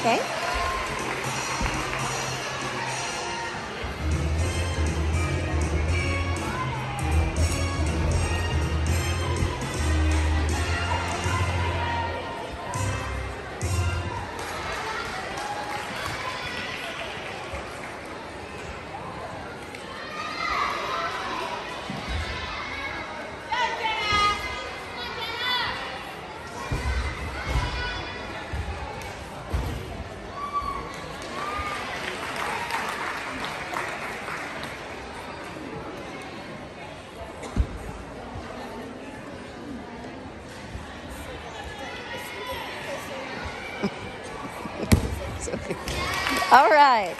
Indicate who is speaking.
Speaker 1: Okay. All right.